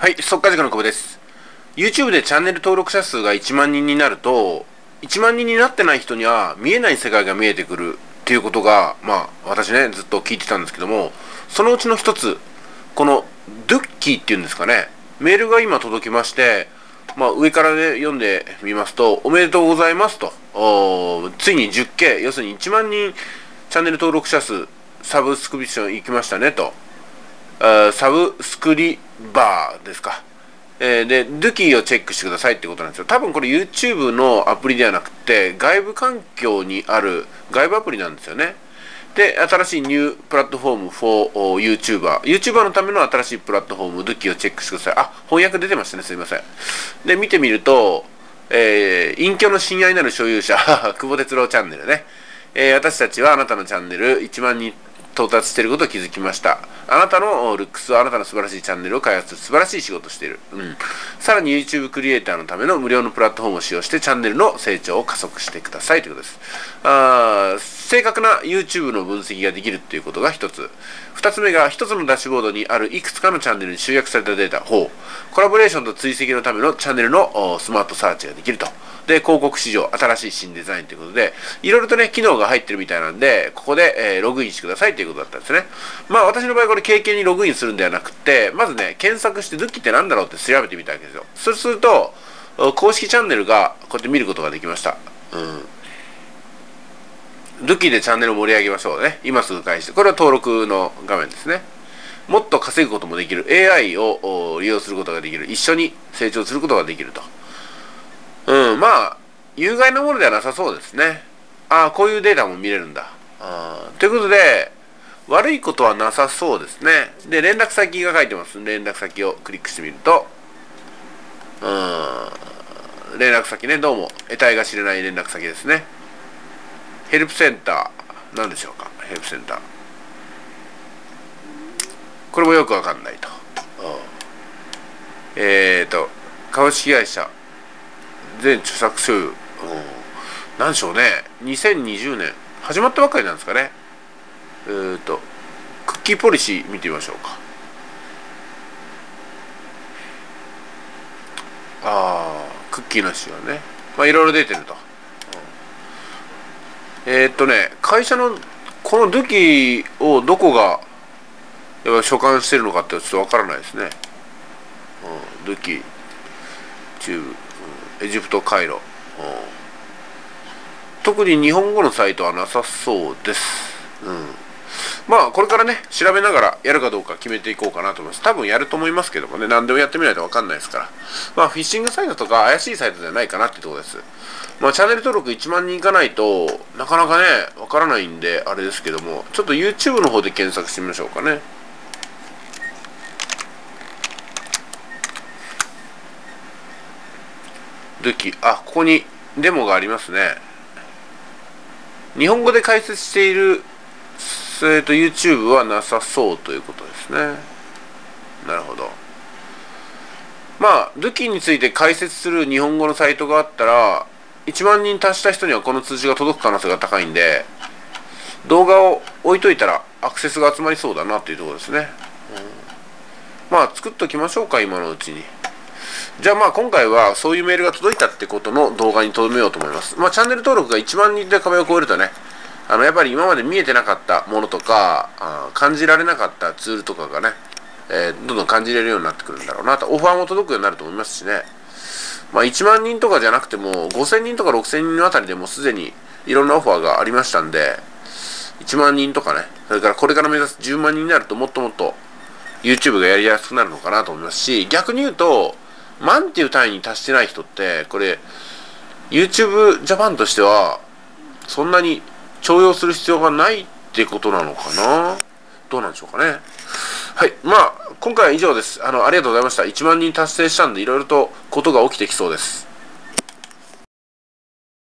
はい、速稼塾の久保です。YouTube でチャンネル登録者数が1万人になると、1万人になってない人には見えない世界が見えてくるっていうことが、まあ、私ね、ずっと聞いてたんですけども、そのうちの一つ、このドゥッキーっていうんですかね、メールが今届きまして、まあ、上からね、読んでみますと、おめでとうございますと、ついに 10K、要するに1万人チャンネル登録者数、サブスクリプション行きましたねと。サブスクリバーですか。えーで、ドゥキーをチェックしてくださいってことなんですよ。多分これ YouTube のアプリではなくて、外部環境にある外部アプリなんですよね。で、新しいニュープラットフォーム for YouTuber。YouTuber のための新しいプラットフォーム、ドゥキーをチェックしてください。あ、翻訳出てましたね。すいません。で、見てみると、えー隠居の親愛なる所有者、久保哲郎チャンネルね。えー私たちはあなたのチャンネル1万人到達していることを気づきました。あなたのルックスはあなたの素晴らしいチャンネルを開発する素晴らしい仕事をしている。うん。さらに YouTube クリエイターのための無料のプラットフォームを使用してチャンネルの成長を加速してくださいということです。あ正確な YouTube の分析ができるということが一つ。二つ目が一つのダッシュボードにあるいくつかのチャンネルに集約されたデータ。ほう。コラボレーションと追跡のためのチャンネルのスマートサーチができると。で、広告市場、新しい新デザインということで、いろいろとね、機能が入ってるみたいなんで、ここで、えーログインしてくださいということだったんですね。まあ、私の場合、これ、経験にログインするんではなくて、まずね、検索して、ドッキって何だろうって調べてみたわけですよ。そうすると、公式チャンネルが、こうやって見ることができました。うん。ドゥッキでチャンネルを盛り上げましょうね。今すぐ開始。これは登録の画面ですね。もっと稼ぐこともできる。AI を利用することができる。一緒に成長することができると。うん、まあ、有害なものではなさそうですね。ああ、こういうデータも見れるんだ。あーということで、悪いことはなさそうですね。で、連絡先が書いてます。連絡先をクリックしてみると、うん、連絡先ね、どうも、得体が知れない連絡先ですね。ヘルプセンター、何でしょうか、ヘルプセンター。これもよくわかんないと。うん。えーと、株式会社、全著作所有、うん、なんでしょうね。2020年。始まったばっかりなんですかね。えーとクッキーポリシー見てみましょうか。ああクッキーの使用ね。まあいろいろ出てると、えーっとね会社のこのドゥキをどこがやっぱ所管してるのかってちょっとわからないですね、うん、ドゥキ中部、うんエジプトカイロ、うん。特に日本語のサイトはなさそうです、うん、まあこれからね調べながらやるかどうか決めていこうかなと思います。多分やると思いますけどもね何でもやってみないと分かんないですから。まあフィッシングサイトとか怪しいサイトじゃないかなってところです。まあチャンネル登録1万人いかないとなかなかね分からないんであれですけどもちょっと YouTube の方で検索してみましょうかね。ドゥキあここにデモがありますね。日本語で解説している、えー、と YouTube はなさそうということですね。なるほど。まあドゥキについて解説する日本語のサイトがあったら1万人達した人にはこの通知が届く可能性が高いんで動画を置いといたらアクセスが集まりそうだなというところですね、うんまあ作っときましょうか今のうちにじゃあまあ今回はそういうメールが届いたってことの動画に留めようと思います。まあチャンネル登録が1万人で壁を越えるとね、あのやっぱり今まで見えてなかったものとか、あー感じられなかったツールとかがね、えーどんどん感じれるようになってくるんだろうなと、オファーも届くようになると思いますしね。まあ1万人とかじゃなくても5000人とか6000人のあたりでもすでにいろんなオファーがありましたんで、1万人とかね、それからこれから目指す10万人になるともっともっと YouTube がやりやすくなるのかなと思いますし、逆に言うと、万っていう単位に達してない人って、これ、YouTube ジャパンとしては、そんなに重用する必要がないってことなのかな？どうなんでしょうかね？はい。まあ、今回は以上です。あの、ありがとうございました。1万人達成したんで、いろいろとことが起きてきそうです。